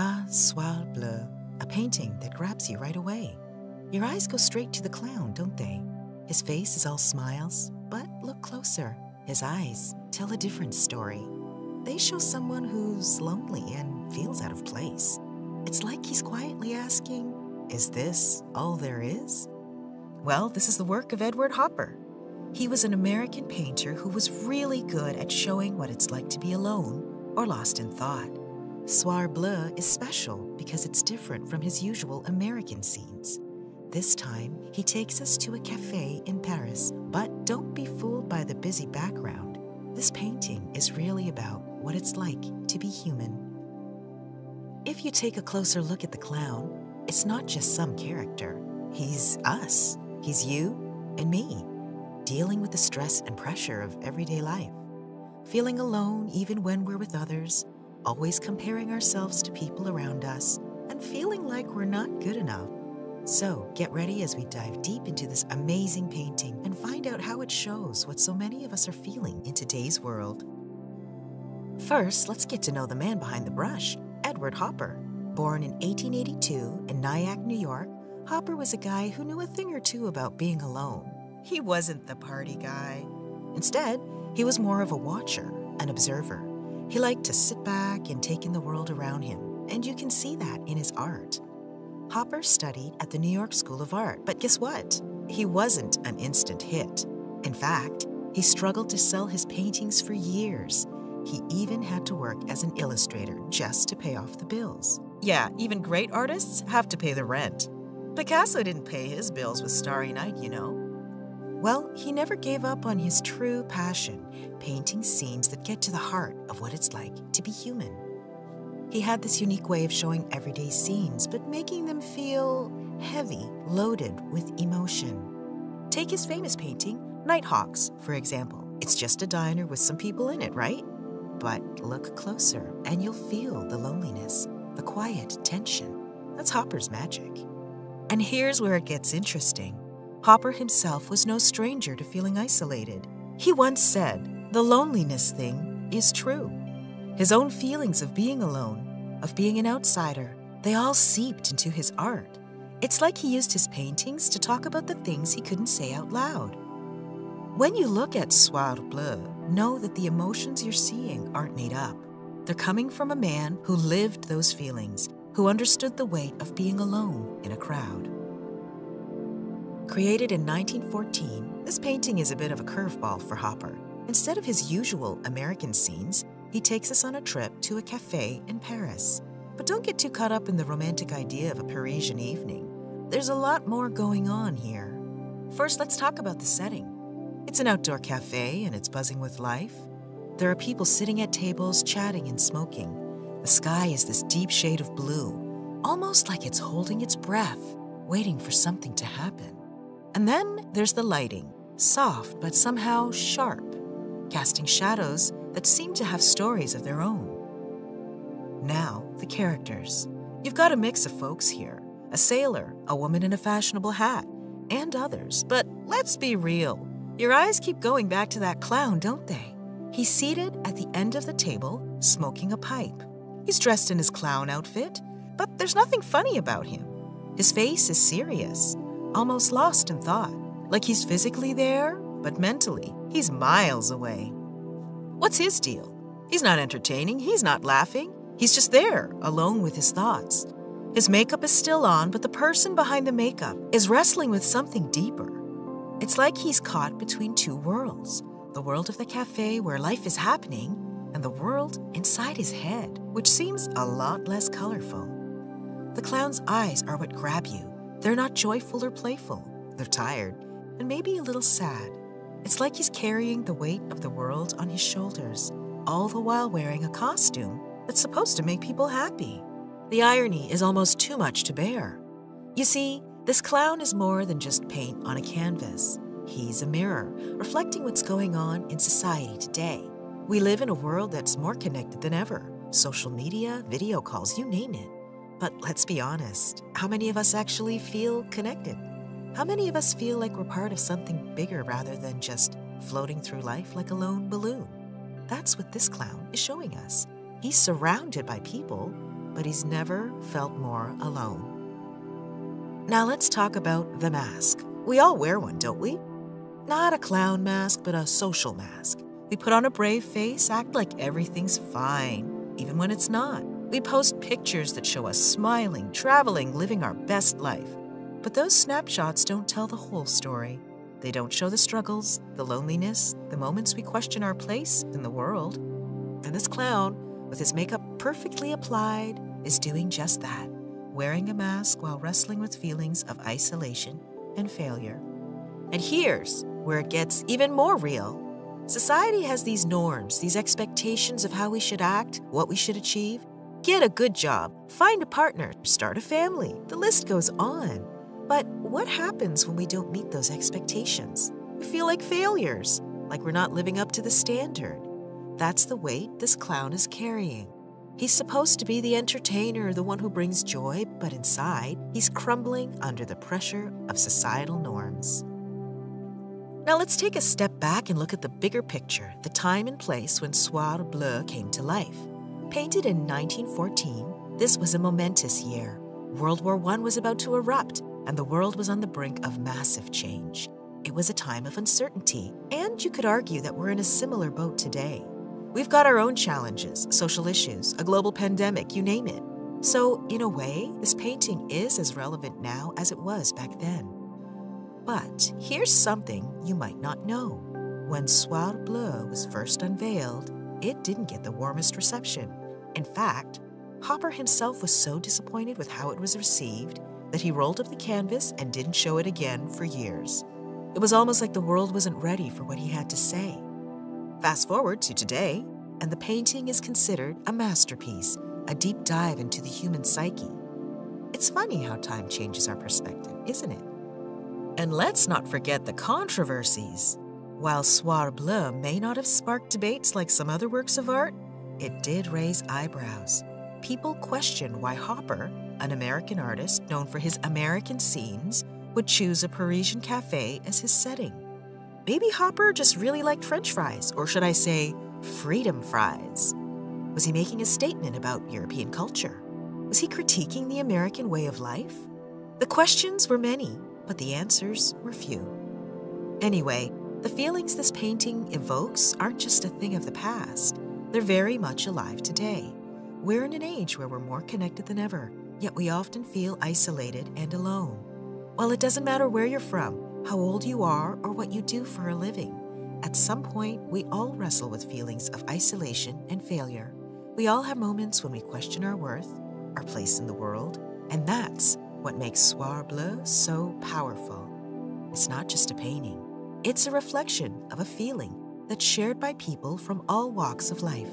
Ah, Soir Bleu, a painting that grabs you right away. Your eyes go straight to the clown, don't they? His face is all smiles, but look closer. His eyes tell a different story. They show someone who's lonely and feels out of place. It's like he's quietly asking, Is this all there is? Well, this is the work of Edward Hopper. He was an American painter who was really good at showing what it's like to be alone or lost in thought. Soir Bleu is special because it's different from his usual American scenes. This time, he takes us to a cafe in Paris, but don't be fooled by the busy background. This painting is really about what it's like to be human. If you take a closer look at the clown, it's not just some character. He's us. He's you and me, dealing with the stress and pressure of everyday life. Feeling alone even when we're with others, always comparing ourselves to people around us, and feeling like we're not good enough. So get ready as we dive deep into this amazing painting and find out how it shows what so many of us are feeling in today's world. First, let's get to know the man behind the brush, Edward Hopper. Born in 1882 in Nyack, New York, Hopper was a guy who knew a thing or two about being alone. He wasn't the party guy. Instead, he was more of a watcher, an observer. He liked to sit back and take in the world around him, and you can see that in his art. Hopper studied at the New York School of Art, but guess what? He wasn't an instant hit. In fact, he struggled to sell his paintings for years. He even had to work as an illustrator just to pay off the bills. Yeah, even great artists have to pay the rent. Picasso didn't pay his bills with Starry Night, you know. Well, he never gave up on his true passion, painting scenes that get to the heart of what it's like to be human. He had this unique way of showing everyday scenes, but making them feel heavy, loaded with emotion. Take his famous painting, Nighthawks, for example. It's just a diner with some people in it, right? But look closer and you'll feel the loneliness, the quiet tension. That's Hopper's magic. And here's where it gets interesting. Hopper himself was no stranger to feeling isolated. He once said, The loneliness thing is true. His own feelings of being alone, of being an outsider, they all seeped into his art. It's like he used his paintings to talk about the things he couldn't say out loud. When you look at Soir Bleu, know that the emotions you're seeing aren't made up. They're coming from a man who lived those feelings, who understood the weight of being alone in a crowd. Created in 1914, this painting is a bit of a curveball for Hopper. Instead of his usual American scenes, he takes us on a trip to a cafe in Paris. But don't get too caught up in the romantic idea of a Parisian evening. There's a lot more going on here. First, let's talk about the setting. It's an outdoor cafe and it's buzzing with life. There are people sitting at tables, chatting and smoking. The sky is this deep shade of blue, almost like it's holding its breath, waiting for something to happen. And then there's the lighting, soft but somehow sharp, casting shadows that seem to have stories of their own. Now, the characters. You've got a mix of folks here a sailor, a woman in a fashionable hat, and others. But let's be real. Your eyes keep going back to that clown, don't they? He's seated at the end of the table, smoking a pipe. He's dressed in his clown outfit, but there's nothing funny about him. His face is serious, almost lost in thought, like he's physically there, but mentally, he's miles away. What's his deal? He's not entertaining, he's not laughing, he's just there, alone with his thoughts. His makeup is still on, but the person behind the makeup is wrestling with something deeper. It's like he's caught between two worlds the world of the cafe where life is happening, and the world inside his head, which seems a lot less colorful. The clown's eyes are what grab you. They're not joyful or playful, they're tired and maybe a little sad. It's like he's carrying the weight of the world on his shoulders, all the while wearing a costume that's supposed to make people happy. The irony is almost too much to bear. You see, this clown is more than just paint on a canvas. He's a mirror, reflecting what's going on in society today. We live in a world that's more connected than ever social media, video calls, you name it. But let's be honest how many of us actually feel connected? How many of us feel like we're part of something bigger rather than just floating through life like a lone balloon? That's what this clown is showing us. He's surrounded by people, but he's never felt more alone. Now let's talk about the mask. We all wear one, don't we? Not a clown mask, but a social mask. We put on a brave face, act like everything's fine, even when it's not. We post pictures that show us smiling, traveling, living our best life. But those snapshots don't tell the whole story. They don't show the struggles, the loneliness, the moments we question our place in the world. And this clown, with his makeup perfectly applied, is doing just that, wearing a mask while wrestling with feelings of isolation and failure. And here's where it gets even more real. Society has these norms, these expectations of how we should act, what we should achieve. Get a good job, find a partner, start a family. The list goes on. But what happens when we don't meet those expectations? We feel like failures, like we're not living up to the standard. That's the weight this clown is carrying. He's supposed to be the entertainer, the one who brings joy, but inside, he's crumbling under the pressure of societal norms. Now let's take a step back and look at the bigger picture, the time and place when Soir Bleu came to life. Painted in 1914, this was a momentous year. World War I was about to erupt, and the world was on the brink of massive change. It was a time of uncertainty, and you could argue that we're in a similar boat today. We've got our own challenges, social issues, a global pandemic, you name it. So, in a way, this painting is as relevant now as it was back then. But here's something you might not know. When Soir Bleu was first unveiled, it didn't get the warmest reception. In fact, Hopper himself was so disappointed with how it was received that he rolled up the canvas and didn't show it again for years. It was almost like the world wasn't ready for what he had to say. Fast forward to today, and the painting is considered a masterpiece, a deep dive into the human psyche. It's funny how time changes our perspective, isn't it? And let's not forget the controversies. While Soir Bleu may not have sparked debates like some other works of art, it did raise eyebrows. People questioned why Hopper, an American artist known for his American scenes, would choose a Parisian cafe as his setting. Maybe Hopper just really liked French fries, or should I say, freedom fries. Was he making a statement about European culture? Was he critiquing the American way of life? The questions were many, but the answers were few. Anyway, the feelings this painting evokes aren't just a thing of the past, they're very much alive today. We're in an age where we're more connected than ever, yet we often feel isolated and alone. While it doesn't matter where you're from, how old you are, or what you do for a living, at some point we all wrestle with feelings of isolation and failure. We all have moments when we question our worth, our place in the world, and that's what makes Soir Bleu so powerful. It's not just a painting, it's a reflection of a feeling that's shared by people from all walks of life.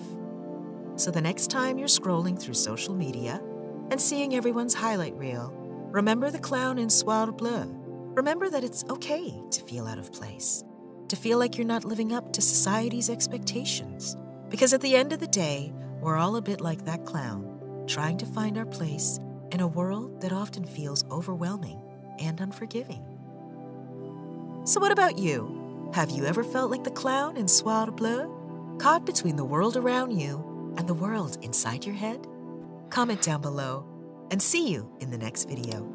So the next time you're scrolling through social media, and seeing everyone's highlight reel, remember the clown in Soir Bleu. Remember that it's okay to feel out of place, to feel like you're not living up to society's expectations. Because at the end of the day, we're all a bit like that clown, trying to find our place in a world that often feels overwhelming and unforgiving. So, what about you? Have you ever felt like the clown in Soir Bleu, caught between the world around you and the world inside your head? Comment down below and see you in the next video.